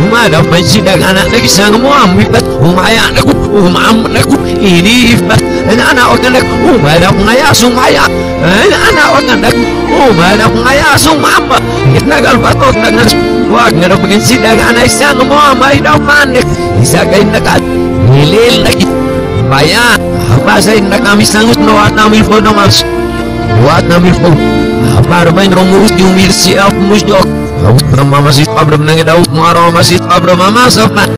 umadap may sidag anak lagi sang mo amipat umaya na ko umam na ko ini ifat na anak ko na umadap ngaya sumaya na anak ko na umadap ngaya sumama itnagal patot na nas wag na pagin sidag anak sang mo may daw manik isa kay nakat nilil lagi Baya, apa saya nak kami sangus no at namin po namas. Buat namin po. Para ba yung rumus yung mirsi up musdok? Haus na mamasit pabram na nga daw. Mga mamasit pabram mamasap na.